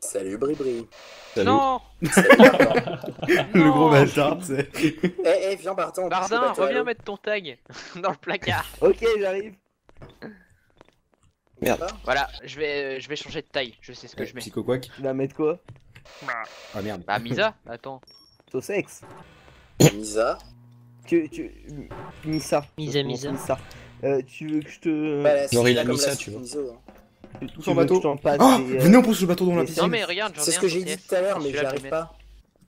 Salut Bribri. Salut. Non Salut. Le gros bâtard, c'est. Eh, eh, viens Bardin. on Bardin, reviens mettre ton tag dans le placard. Ok, j'arrive. Voilà, je vais, je vais changer de taille, je sais ce que je mets. Psycho Quack. Tu vas mettre quoi? Ah merde. Bah, Misa, attends. Au sexe Misa. Tu. tu... Misa. Misa, Misa. Euh, tu veux que je te. Bah, la- Nori, c'est il a comme mis la ça, tu vois. Veux en bateau. Oh euh, Venez, on pousse le bateau dans la piscine. Non mais regarde, C'est ce que j'ai dit tout à l'heure, mais j'arrive pas.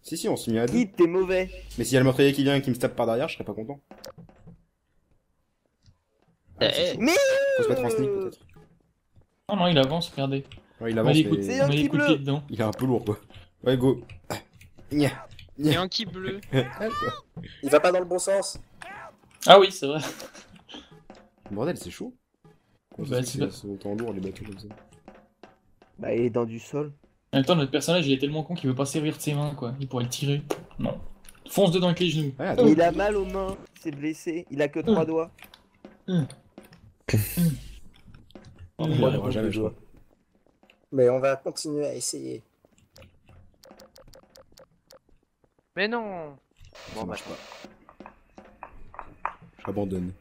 Si, si, on s'est mis à deux. Guide, t'es mauvais. Mais s'il y a le meurtrier qui vient et qui me tape par derrière, je serais pas content. Ah, Eh, chaud. Mais. Faut se mettre en sneak peut-être. Non, non, il avance, regardez. Ouais, il avance, mais C'est un de bleu. dedans. il est un peu lourd quoi. Ouais, go. Ah. Nya. Et un qui bleu. Il va pas dans le bon sens. Ah oui, c'est vrai. Bordel, c'est chaud. Bah, c'est fait pas- que c'est autant lourd les bateaux comme ça Bah, il est dans du sol. En même temps, notre personnage, il est tellement con qu'il veut pas servir de ses mains, quoi. Il pourrait le tirer. Non. Fonce dedans avec les genoux. Ouais, attends. Il a mal aux mains, il s'est blessé, il a que trois doigts. Hum. Oh, Hum. on jamais, doigts. Mais on va continuer à essayer. Mais non Bon bah, marche pas. J'abandonne.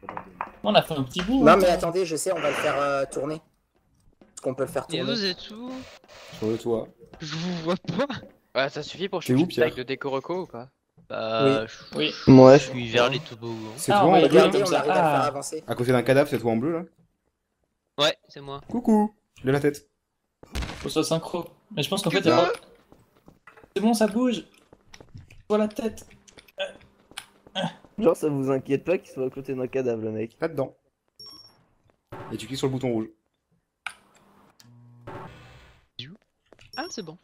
On a fait un petit bout. Non hein. mais attendez, je sais, on va le faire euh, tourner. Est-ce qu'on peut le faire Et tourner vous êtes où? Sur le toit. Je vous vois pas. Ouais, ça suffit pour changer où, de taille Pierre de déco reco ou pas? Bah, je, Oui. Moi, je suis vers les toboggans. C'est Ah, toi on en y bleu on ça. arrive à le faire Ah. avancer. À côté d'un cadavre, c'est toi en bleu là? Ouais, c'est moi. Coucou De la tête. Faut que ce soit synchro. Mais je pense qu'en fait, C'est bon, ça bouge. Je vois la tête. Genre, ça vous inquiète pas qu'il soit à côté d'un cadavre, le mec. Là-dedans. Et tu cliques sur le bouton rouge. Ah, c'est bon.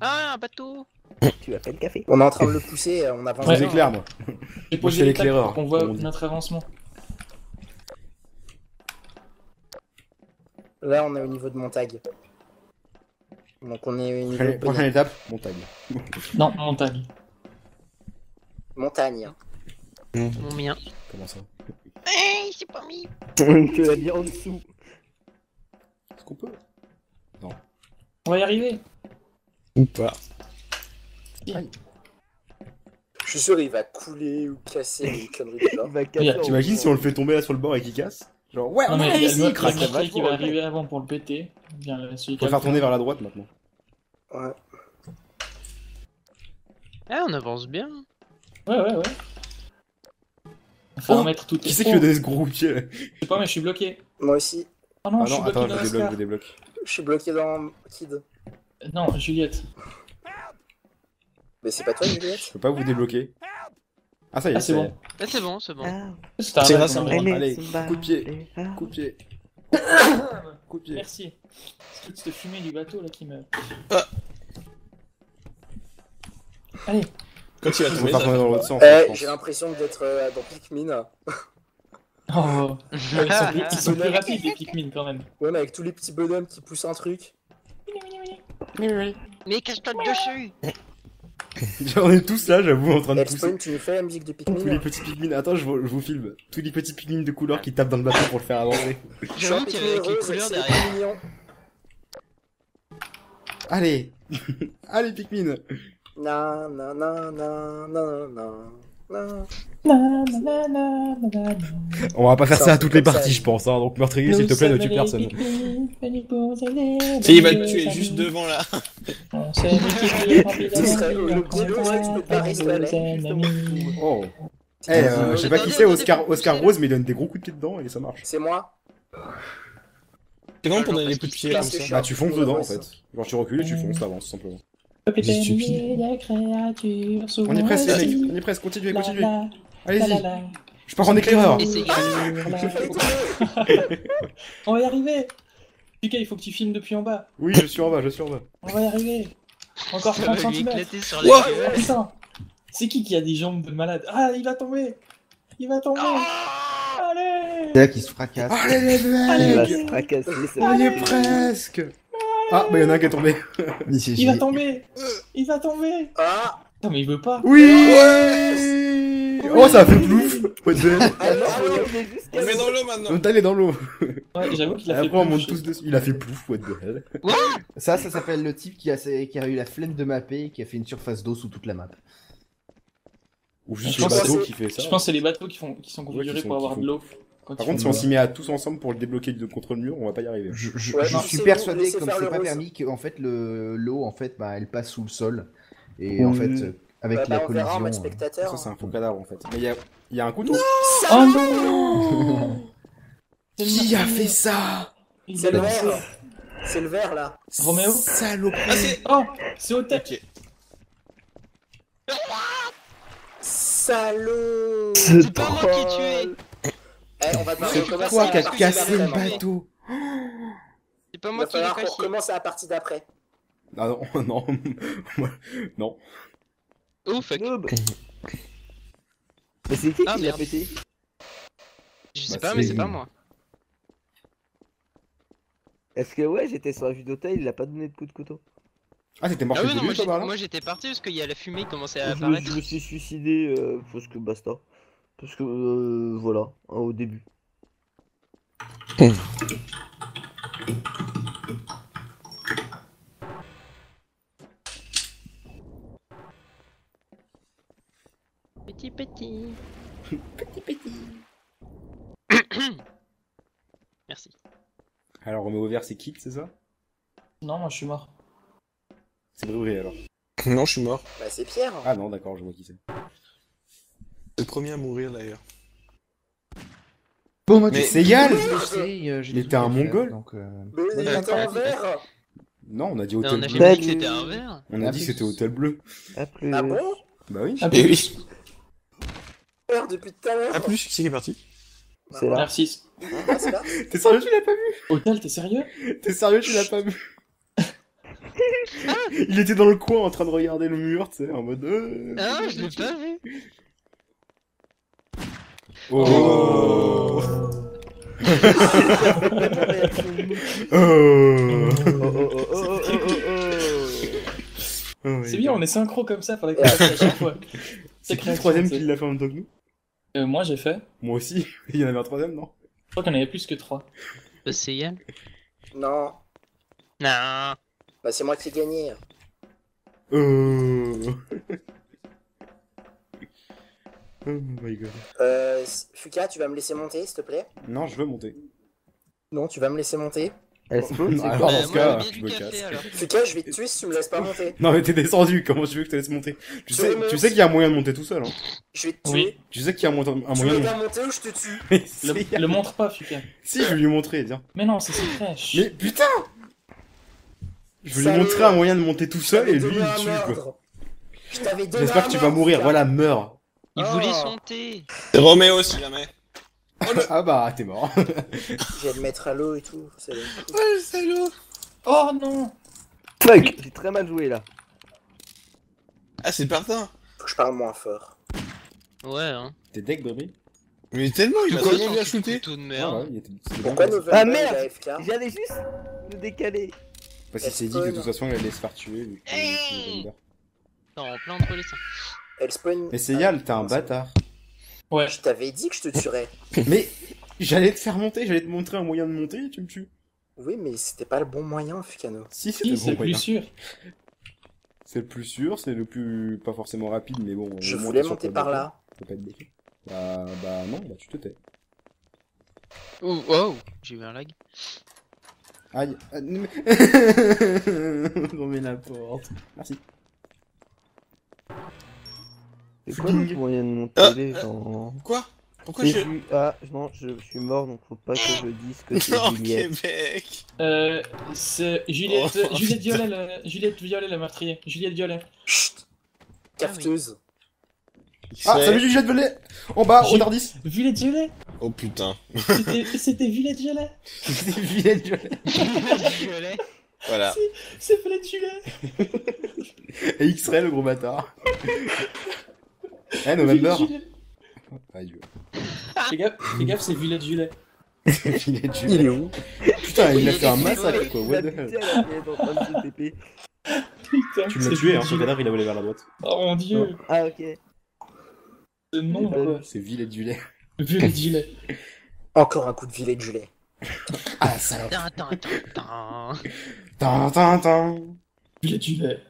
Ah, un bateau. Tu as fait le café. On est en train de le pousser, on avance. Je Ouais. vous éclaire moi. J'ai je posé l'éclaireur, pour qu'on voit on notre avancement. Là, on est au niveau de mon tag. Donc on est au niveau Prochaine, de prochaine étape, montagne. Non, montagne. montagne. Mon mien. Comment ça Eh, c'est pas mis. tu vas bien en dessous. Est-ce qu'on peut? On va y arriver. Ou pas. Je suis sûr il va couler ou casser une connerie de genre. En T'imagines si on le fait tomber là sur le bord et qu'il casse? Genre, ouais, Non, on mais a il qui va arriver avant pour le péter. Bien, On va faire tourner vers la droite maintenant. Ouais. Ah, on avance bien. Ouais, ouais, ouais. Faut Oh, remettre tout Qui c'est qui donné ce gros pied Je sais pas, mais je suis bloqué. Moi aussi, Oh non, Ah je suis non, bloqué attends, dans je débloque, je débloque. je suis bloqué dans Kid. Non, Juliette. Mais c'est pas toi Juliette? Je peux pas vous débloquer. Ah ça y est, Ah, c'est bon. Ah, c'est bon, c'est bon. Ah, C'est un C'est. Allez, coup de pied. Coup de pied. Coup de pied. Merci. C'est toute cette fumée du bateau là qui me. Ah. Allez. Quand il va tomber, dans l'autre sens. Eh, j'ai l'impression d'être euh, dans Pikmin. Oh. Ouais, ils sont plus, ils sont plus rapides les Pikmin quand même. Ouais, mais avec tous les petits bonhommes qui poussent un truc. Mais cache-toi dessus. On est tous là, j'avoue, en train de pousser. Spawn, tu nous fais la musique de Tous les Pikmin petits pigmines. Attends, je vous, je vous filme. Tous les petits pigmines de couleur qui tapent dans le bateau pour le faire avancer. J'avoue qu'il y avait avec les couleurs derrière. Allez Allez, Pikmin Na na na na na na na. On va pas faire ça, à toutes les parties, je pense. Hein. Donc, meurtrier, s'il te plaît, ne tue personne. Et il va te tuer juste devant là. Ce serait le pas Oh Eh, euh, je sais qui c'est, Oscar, Oscar Rose, mais il donne des gros coups de pied dedans et ça marche. C'est moi C'est comment pour donner les coups de pied comme ça Bah, tu fonces dedans en fait. Genre, tu recules et tu fonces, t'avances, simplement. Stupide. On est presque, les mecs, on est presque, continuez, continuez. Allez-y, je pars en éclaireur. On va y arriver Lucas, il faut que tu filmes depuis en bas. Oui, je suis en bas, je suis en bas. On va y arriver. Encore Ça 30 va lui cm. Putain C'est qui qui a des jambes de malade? Ah, il va tomber Il va tomber Allez C'est là qu'il se fracasse. Allez, les Il va mecs se fracasser. On y est presque Ah, bah y'en a un qui est tombé. Il va tomber Il va tomber Ah Non mais il veut pas Oui Oh, ça a fait plouf What the hell Ah est On met dans l'eau maintenant. On est allé dans l'eau. Ouais, j'avoue qu'il a fait. Après, on monte tous dessus. Il a fait plouf, what the hell. Ça, ça s'appelle le type qui a, qui a eu la flemme de mapper et qui a fait une surface d'eau sous toute la map. Ou juste Je le pense bateau qui fait ça. Je pense que c'est les bateaux qui, font, qui sont configurés qui sont- pour avoir de l'eau. Quand Par contre, si on s'y met à tous ensemble pour le débloquer de- contre le mur, on va pas y arriver. Je, je- Ouais, je non, suis persuadé, bon, laissez comme c'est pas permis, qu'en fait, le- l'eau, en fait, bah, elle passe sous le sol. Et en fait, euh, avec Bah, la bah, verra en collision... mode euh, spectateur. Ça, c'est un faux cadavre en fait. Mais il y a, il y a un couteau. Oh non Qui a fait ça C'est le vert. C'est le vert là. Roméo Saloperie. Ah, c'est. Oh C'est au Ok. Salaud C'est pas moi qui tué Eh, on va C'est à qui a cassé le bateau C'est pas Il moi va qui l'ai cassé. recommence à la partie d'après. Ah non, non. Non. Oh fuck. Mais c'est qui Ah, qui l'a pété? Je sais Bah, pas, mais c'est- pas moi. Est-ce que ouais, j'étais sur la vue d'hôtel, il a pas donné de coup de couteau? Ah, t'étais mort Ah chez ouais, non, lui, moi toi, j'étais parti parce qu'il y a la fumée qui commençait à je, me, apparaître. je me suis suicidé euh, parce que basta. Parce que euh, voilà, hein, au début. Petit petit. Petit, petit. Merci. Alors, Roméo Vert, c'est Kit, c'est ça? Non, moi je suis mort. C'est Brébré alors. Non, je suis mort. Bah, c'est Pierre. Ah non, d'accord, je vois qui c'est. C'est le premier à mourir d'ailleurs. Bon, moi, Mais- c'est Yal Je sais, euh, j'ai Il était trucs un mongol donc, euh, Mais il en vert. Non, on a dit Hôtel on a Bleu. jamais dit que Salut. c'était un verre. On a dit que c'était Hôtel Bleu. à plus. Ah bon? Bah oui. Ah, Et oui. Vert depuis tout à l'heure. A plus, qui est parti? C'est là. Merci. Ah, c'est là. T'es sérieux, tu l'as pas vu? Hôtel, t'es sérieux? T'es sérieux, tu l'as pas vu? Il était dans le coin en train de regarder le mur, tu sais, en mode. euh, Ah, je l'ai pas vu. Oh. Oh, C'est bien, on est synchro comme ça, faudrait qu'on fasse à chaque fois. C'est qui le troisième qui l'a fait en même temps que nous Euh, moi j'ai fait. Moi aussi. Il y en avait un troisième, non Je crois qu'il y en avait plus que trois. Bah, c'est Yann. Non. Non. Bah, c'est moi qui ai gagné. Oh. Oh my god. Euh, Fuka, tu vas me laisser monter, s'il te plaît? Non, je veux monter. Non, tu vas me laisser monter. Alors, dans ce cas, je me casse. Fuka, je vais te tuer si tu me laisses pas monter. Non mais t'es descendu, comment tu veux que je te laisse monter? Tu sais, tu sais qu'il y a un moyen de monter tout seul, hein Je vais te tuer. Tu sais qu'il y a un, mo- un Tu moyen veux de bien monter ou je te tue? Mais Le, le montre pas, Fuka. si, je vais lui montrer, tiens. Mais non, c'est secret. Mais putain Je vais lui montrer un moyen de monter tout seul et lui il tue quoi. Je t'avais J'espère que tu vas mourir, voilà, meurs. Il Oh. voulait son thé. C'est Roméo si jamais. Ah bah, t'es mort. Je vais le mettre à l'eau et tout. Oh le salaud Oh non Fuck J'ai très mal joué là. Ah, c'est partant Faut que je parle moins fort. Ouais, hein. T'es deck, baby Mais tellement, il comme tellement bien shooté de Ah merde. Pourquoi Ah, il merde a J'allais juste me décaler. Parce qu'il s'est dit que de toute façon il allait se faire tuer. Non, en plein entre les seins. Elle spawn. Mais c'est Yal, t'es un bâtard. Ouais. Je t'avais dit que je te tuerais. Mais j'allais te faire monter, j'allais te montrer un moyen de monter et tu me tues. Oui, mais c'était pas le bon moyen, Fukano. Si, c'était Si, le c'est bon le plus moyen. sûr. C'est le plus sûr, c'est le plus... pas forcément rapide, mais bon... Je voulais monter par là. Ça peut être bloqué. Bah, bah non, bah tu te tais. Oh, oh, j'ai eu un lag. Aïe. Mais- On met la porte. Merci. C'est quoi le moyen de monter Ah, les gens Quoi? Pourquoi je... vu- Ah, non, je, je suis mort donc faut pas que je dise que c'est Non, Juliette. Québec Euh, c'est Juliette, Oh, Juliette. Violet, le, Juliette Violet, le meurtrier. Juliette Violet. Chut Cafeteuse. Ah, salut Juliette Velay En bas, au Tardis Juliette Violet? Oh putain. C'était c'était Juliette Violet Juliette. Violet. Voilà. C'est Juliette Violet Et X-Ray, le gros bâtard. Eh, November Adieu. Fais gaffe, fais gaffe, c'est Juliette Violet. Juliette Velay. est où? Putain, il a fait un Il massacre quoi, Il what the hell. Putain, Tu l'as c'est tué, hein, son cadavre il a volé vers la droite. Oh mon dieu Ah, ok. Ce nom, quoi. C'est Villette du lait. Villette du lait. Encore un coup de village gelé. Ah, tin. Tan, tan, tan. Villette.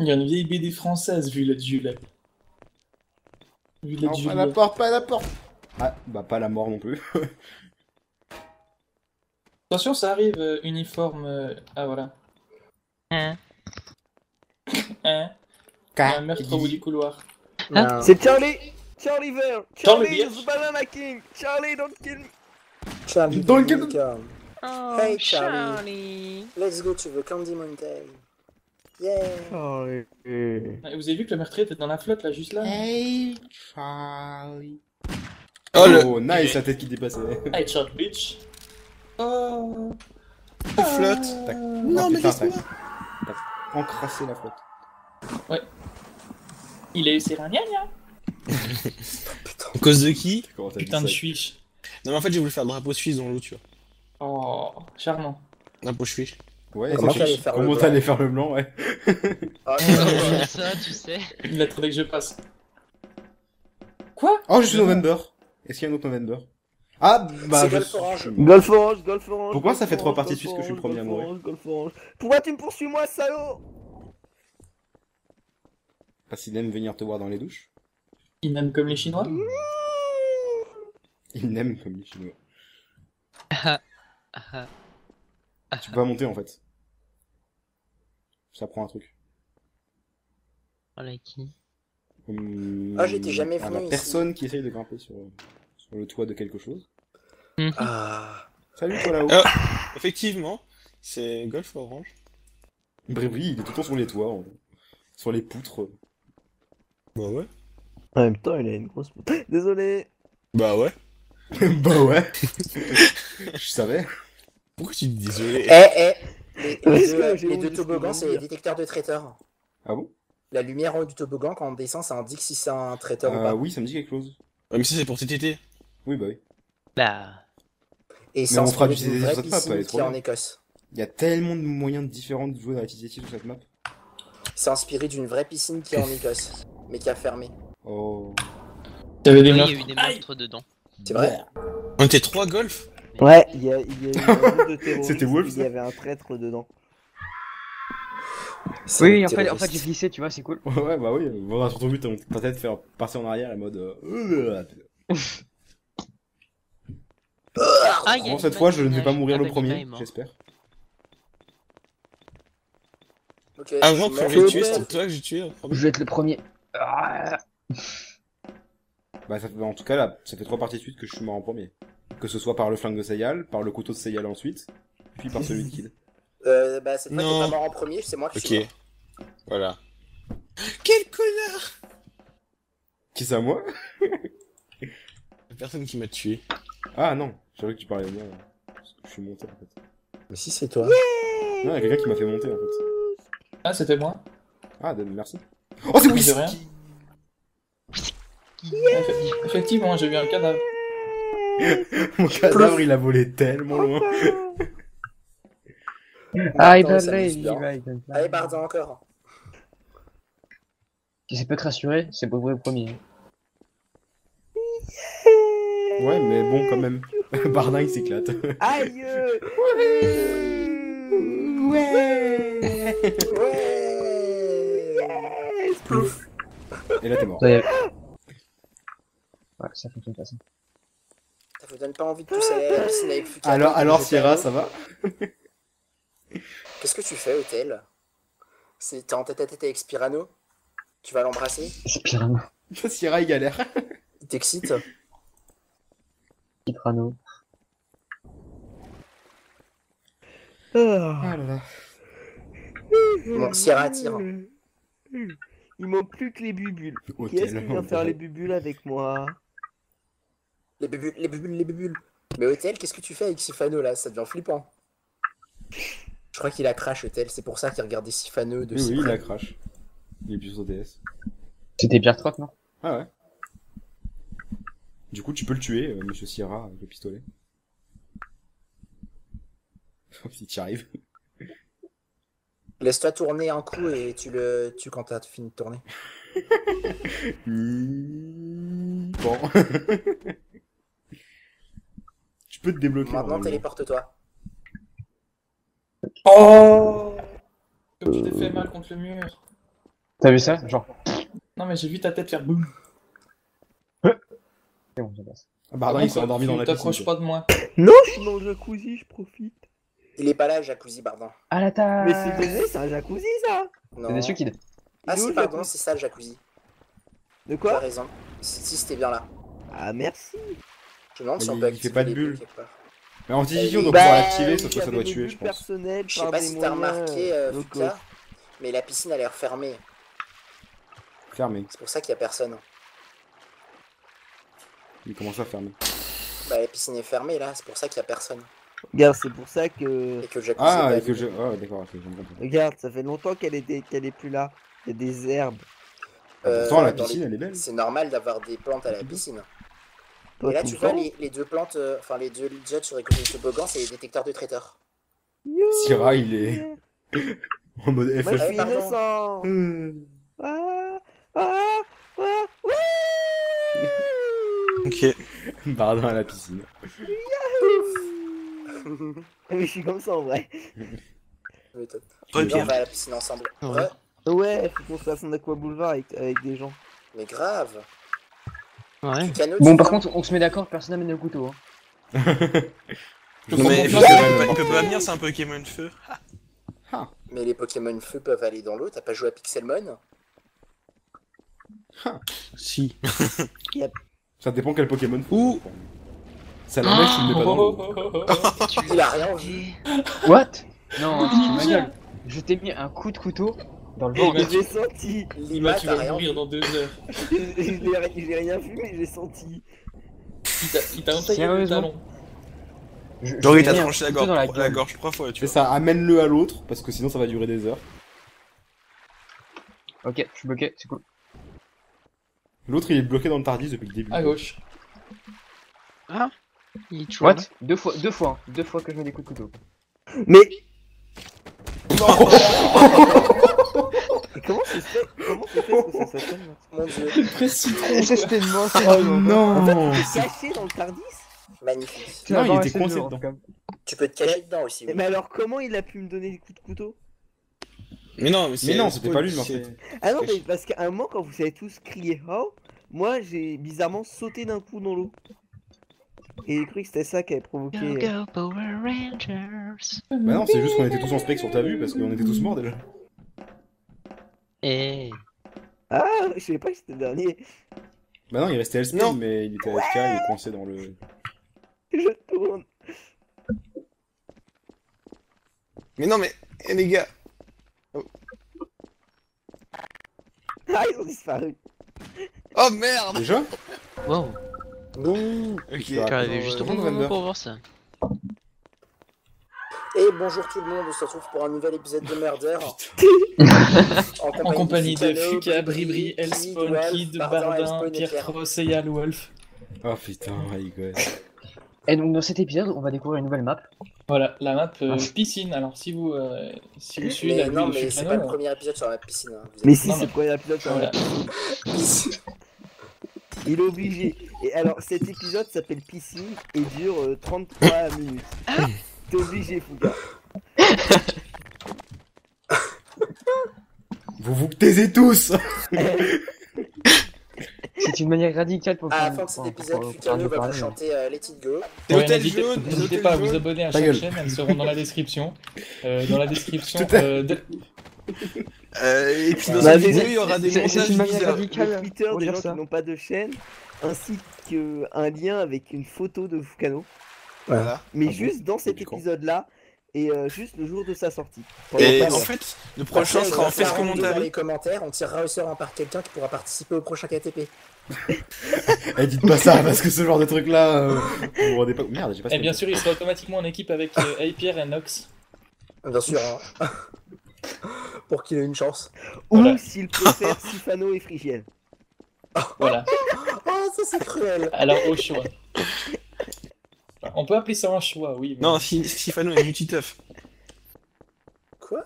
Il y a une vieille BD française, Villette du lait. Villette Non, du pas la lait. porte, pas la porte. Ah, bah pas la mort non plus. Attention, ça arrive, euh, uniforme. euh, Ah voilà. Hein Hein Il y a un meurtre au bout du couloir. Non. C'est Charlie Charlie Ver Charlie Charlie the Banana King Charlie, don't kill me Charlie Don't get- Unicorn. Oh, Hey, Charlie. Charlie. Let's go to the Candy Mountain. Yeah. Charlie. Ah, Vous avez vu que le meurtrier était dans la flotte là, juste là Hey, Charlie. Oh, le, Oh, nice, la tête qui dépassait. Hey, short bitch. Oh. le flotte. Tac. Non, Oh, mais putain, laisse-moi. encrassé la flotte. Il est c'est un. À cause de qui Putain de chuich. Non, mais en fait, j'ai voulu faire le drapeau suisse dans l'eau, tu vois. Oh, charmant. Drapeau suisse. Ouais, Comment t'allais faire le Comment blanc t'allais faire le blanc, ouais. Ah, ça, tu sais. Il attendait que je passe. Quoi Oh, je suis November. Est-ce qu'il y a un autre November? Ah, bah, je Golf Orange. Golf Orange, Golf Orange Pourquoi ça fait trois parties de suite que je suis le premier à Golf mourir Orange, Golf Orange. Pourquoi tu me poursuis moi, salaud? Parce qu'il aime venir te voir dans les douches. Il m'aime comme les Chinois? Il n'aime comme les Chinois. Ah, Tu peux pas monter, en fait. Ça prend un truc. Voilà qui. Hum, Ah, j'étais jamais venu la ici. personne qui essaye de grimper sur, sur le toit de quelque chose. Ah. Salut, toi là-haut. Ah. Effectivement, c'est Golf Orange. Bref, oui, il est tout le temps sur les toits, en- sur les poutres. Bah ouais. En même temps, il a une grosse... Désolé Bah ouais. bah ouais. je savais. Pourquoi tu dis désolé Eh, eh. Les, deux, les toboggans, c'est dire. détecteurs de traiteurs. Ah bon? La lumière en haut du toboggan, quand on descend, ça indique si c'est un traiteur ou pas. Oui, ça me dit quelque chose. Ouais, mais ça, c'est pour TTT. Oui, bah oui. Bah. Et Mais c'est on fera du TTT vraie sur cette map, elle est trop en bien. Écosse. Il y a tellement de moyens différents de jouer à la TTT sur cette map. C'est inspiré d'une vraie piscine qui est en Écosse, mais qui a fermé. Oh. Des il y a meurtres. eu des meurtres dedans. C'est vrai On était trois golf Ouais, il y a, il y a eu un de C'était Wolf, il y avait un traître dedans. C'est Oui, un en fait, en fait, j'ai glissé, tu vois, c'est cool. Ouais, bah oui. On a surtout vu ton- ta tête faire passer en arrière en mode. euh, Ah, Bon, une cette fois, je ne vais pas mourir Ah, le bah, premier, j'espère. Avant mort. l'ait tué, c'était toi que j'ai tué. Je vais être le premier. Ah. Bah, ça fait, en tout cas, là, ça fait trois parties de suite que je suis mort en premier. Que ce soit par le flingue de Seyal, par le couteau de Seyal ensuite, puis par celui de Kid. Euh, bah, cette fois, t'es pas mort en premier, c'est moi qui suis Ok. mort. Voilà. Quel connard Qui c'est à moi? La personne qui m'a tué. Ah non, j'avais que tu parlais de moi. Parce que je suis monté en fait. Mais si, c'est toi. Non, il y a quelqu'un qui m'a fait monter en fait. Ah, c'était moi? Ah, Dan, merci. Oh, c'est De Whisky rien. Effe- Effectivement, j'ai vu un cadavre. Mon cadavre, il a volé tellement loin. Ah, il va il. Allez, Barda encore. Si ça peut te rassurer, c'est pour vous le premier. Ouais, mais bon, quand même. Bardin, il s'éclate. Aïe Ouais Plouf. Et là, t'es mort. Ouais, Ouais, ça fonctionne pas ça. Vous donne pas envie de à la piscine avec Fuka Alors, Sierra, ça va Qu'est-ce que tu fais, Hôtel C'est- T'es en tête à tête avec Spirano Tu vas l'embrasser C'est Pirano. Sierra, il galère. Il t'excite Pirano. Ah. Ah là là. Bon, Sierra attire. Il manque plus que les bubules. Qui est-ce qui vient faire les bubules avec moi Les bubules, les bubules, les bubules. Mais Hôtel, qu'est-ce que tu fais avec Sifano là? Ça devient flippant. Je crois qu'il a crash Hôtel, c'est pour ça qu'il regardait Sifano de Oui, si oui, il a crash. Il est plus sur DS. C'était Pierre Trott, non? Ah ouais. Du coup, tu peux le tuer, euh, monsieur Sierra, avec le pistolet. si tu y arrives. Laisse-toi tourner un coup et tu le tu quand t'as fini de tourner. Bon. tu peux te débloquer. Maintenant, téléporte-toi. Oh Comme tu t'es fait mal contre le mur. T'as vu ça Genre, Non, mais j'ai vu ta tête faire boum. c'est bon, ça passe. Ah, Bardin, il s'est endormi dans la piscine. T'approches pas de moi. Non, je suis dans le jacuzzi, je profite. Il est pas là, Jacuzzi Bardin. Ah la taille Mais c'est baisé, c'est un jacuzzi ça Non. C'est des qui. Ah Il est où, si, le pardon, c'est ça le Jacuzzi. De Tu as quoi raison. Si, si, c'était bien là. Ah, merci. Je me demande si Mais on peut il fait pas de les bulle. bulles. Mais en TGG, on doit Bah, pouvoir l'activer, sauf que ça doit tuer, je pense. Je sais pas si t'as remarqué, euh, Fuka, cost. mais la piscine a l'air fermée. Fermé. C'est pour ça qu'il y a personne. Il commence à fermer. Bah, la piscine est fermée là, c'est pour ça qu'il y a personne. Regarde, c'est pour ça que. Et que le est Ah, pas et que allumé. je. Ah, d'accord. Regarde, ça fait longtemps qu'elle était... qu'elle est plus là. Il y a des herbes. Euh, Pourtant, la dans piscine, les- elle est belle. C'est normal d'avoir des plantes à la piscine. Toi, Et là, tout tu vois, les, les deux plantes, euh, enfin les deux jets sur les côtés du toboggan, c'est les détecteurs de traiteurs. Syrah, il est en mode Moi, je FF. suis pardon. innocent. Hmm. Ah, ah, ah, ouais. Ok. Bardin à la piscine. Mais je suis comme ça en vrai. Bien. on va à la piscine ensemble. Ouais. Ouais, Ouais, faut qu'on se fasse un aqua boulevard avec, avec des gens. mais grave. Ouais. Bon, tu par contre, on se met d'accord, personne n'amène le couteau. Hein. Non, mais il peut, pas. pas- il peut pas venir, c'est un Pokémon feu. Mais les Pokémon feu peuvent aller dans l'eau. T'as pas joué à Pixelmon Si. Ça dépend quel Pokémon. Ouh. Ça la mèche, tu le mets pas dans l'eau. Oh, oh, oh, oh, oh. Il a rien vu. What? Non, tu ma gueule. Je t'ai mis un coup de couteau dans le ventre. J'ai senti. Lima, tu vas mourir dans deux heures. J'ai rien vu, mais j'ai senti. Il t'a- Il t'a entaillé le talon. Genre, il t'a tranché la gorge, la, gueule. gorge trois fois, tu vois. ça, amène-le à l'autre, parce que sinon ça va durer des heures. Ok, je suis bloqué, c'est cool. L'autre, il est bloqué dans le Tardis depuis le début. À gauche. Il est toujours What? Deux fois, deux fois, deux fois que je mets des coups de couteau. Mais. Et comment c'est fait Comment c'est fait que ça s'appelle Mon dieu, C'était Oh non T'es caché dans le Tardis? Magnifique. Non, il était coincé dedans. Tu peux te cacher dedans aussi. oui. Mais alors comment il a pu me donner des coups de couteau? Mais non, mais c'est. Mais non, c'était pas lui, mais en fait. Ah non, mais parce qu'à un moment, quand vous avez tous crié Oh, moi j'ai bizarrement sauté d'un coup dans l'eau. Et j'ai cru que c'était ça qui avait provoqué. Go, euh, go, Power Rangers. Bah non, c'est juste qu'on était tous en spec sur ta vue, parce qu'on était tous morts déjà. Eh. Ah, je savais pas que c'était le dernier. Bah non, il restait Non. Elspeth, mais il était AFK, il est coincé dans le... Je tourne. Mais non, mais. Eh, les gars. Ah, ils ont disparu. Oh merde Déjà? Wow. Bouh. Ok. Tu arrivé juste au bon moment pour voir ça. Bonjour tout le monde, on se retrouve pour un nouvel épisode de Murder. En compagnie de Fucano, Fuka, Bribri, Elspawn, Kid, Bardin, Pierre. Cross et Wolf. Oh putain, my god. Et donc dans cet épisode, on va découvrir une nouvelle map. Voilà, la map euh, Ah. piscine. Alors si vous, euh, si vous suivez Mais la non, de mais c'est pas le euh, premier épisode sur la piscine. hein. Mais si, c'est le premier épisode. voilà. même. Piscine. Il est obligé. Et alors, cet épisode s'appelle Piscine et dure euh, 33 minutes. T'es obligé, Fouga. Vous vous taisez tous C'est une manière radicale pour À la faire- fin de cet épisode, pour va vous chanter euh, Let It Go. Ouais, n'hésitez- pas à vous abonner à Ta chaque gueule. chaîne, elles seront dans la description. Euh, dans la description. Tout à- euh, de- Euh, et puis dans Bah, cette vidéo, il y aura des c'est- c'est montages une manière bizarres. radicale. Le Twitter pour des dire gens ça. qui n'ont pas de chaîne, ainsi qu'un lien avec une photo de Foucano. Voilà. Mais Ah bon juste dans cet épisode-là, et euh, juste le jour de sa sortie. Et en fait, le prochain Après, sera en faire random commentaire. dans les commentaires, on tirera au sort un par quelqu'un qui pourra participer au prochain KTP. Eh, dites pas ça, parce que ce genre de truc là, euh, vous vous rendez pas... Merde, j'ai pas Et bien sûr, il sera automatiquement en équipe avec euh, et Nox. Bien sûr. hein. Pour qu'il ait une chance. Ou Voilà. s'il préfère Sifano et Frigiel. Voilà. Oh, ça c'est cruel. Alors au choix. On peut appeler ça un choix, oui. mais- Non, si- Sifano est multiteuf. Quoi?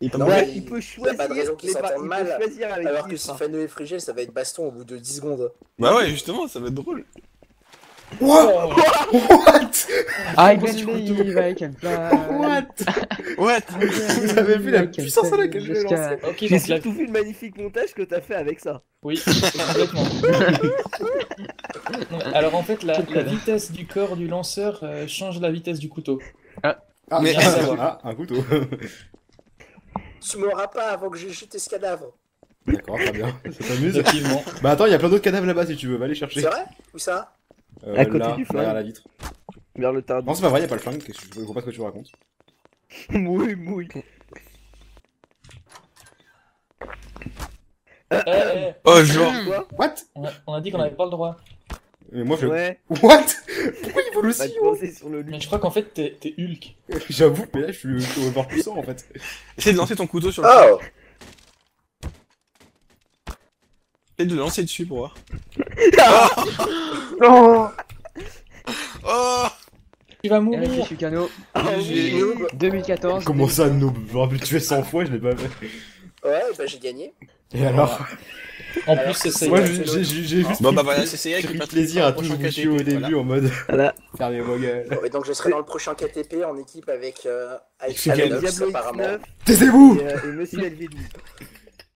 Il Non, il peut choisir. pas de raison il mal, peut choisir avec Alors que. Fano et Frigel, ça va être baston au bout de 10 secondes. Bah ouais, justement, ça va être drôle. What? What I du live, I can fly. What? What Vous avez vu la puissance à laquelle je l'ai Jusqu'à- lancé Ok, J'ai la... surtout vu le magnifique montage que t'as fait avec ça. Oui, complètement. Alors en fait, la, la vitesse du corps du lanceur euh, change la vitesse du couteau. Ah, Mais- bien savoir. ah, un couteau. Tu m'auras pas avant que j'ai jeté ce cadavre. D'accord, très bien. Ça t'amuse Effectivement. Bah attends, il y a plein d'autres cadavres là-bas si tu veux, va les chercher. C'est vrai? Où ça? Euh, À côté là, du flingue. derrière la vitre. Vers le tard. Non, c'est pas vrai, y a pas le flingue, je vois pas ce que tu racontes. Mouille, mouille. Eh, eh, Oh, genre. Quoi What? On, a, on a dit qu'on avait pas le droit. Mais moi je. Ouais, What? Pourquoi il vole va aussi sur le Mais je crois qu'en fait, t'es Hulk. J'avoue, mais là je suis, suis over puissant en fait. Essaye de lancer ton couteau sur le. Oh Essaye de lancer dessus pour voir. Non Oh Tu vas mourir. réfléchis Cano, J'ai- oui. Noob. 2014. Comment ça, noob Je m'aurais pu le tuer 100 fois, je l'ai pas fait. Ouais, bah j'ai gagné. Et alors En Alors, plus, c'est ça. Moi j'ai juste. Bon pris- bah voilà, c'est pris plaisir à tous vous chier au début en mode. Voilà. Fermez vos gueules. Et donc je serai dans le prochain KTP en équipe avec, euh, avec Diablo apparemment. X9 Taisez-vous et, euh, Monsieur LV12.